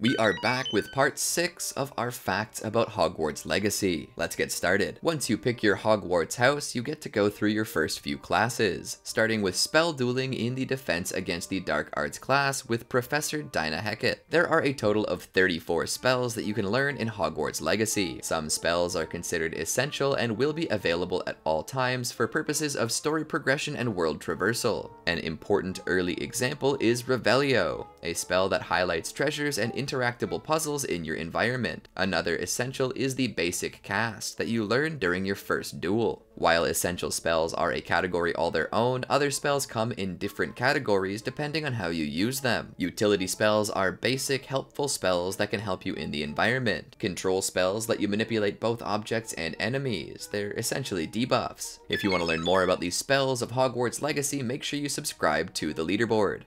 We are back with part 6 of our facts about Hogwarts Legacy. Let's get started. Once you pick your Hogwarts house, you get to go through your first few classes, starting with Spell Dueling in the Defense Against the Dark Arts class with Professor Dinah Hecat. There are a total of 34 spells that you can learn in Hogwarts Legacy. Some spells are considered essential and will be available at all times for purposes of story progression and world traversal. An important early example is Revelio, a spell that highlights treasures and interactable puzzles in your environment. Another essential is the basic cast that you learn during your first duel. While essential spells are a category all their own, other spells come in different categories depending on how you use them. Utility spells are basic, helpful spells that can help you in the environment. Control spells let you manipulate both objects and enemies. They're essentially debuffs. If you want to learn more about these spells of Hogwarts Legacy, make sure you subscribe to the leaderboard.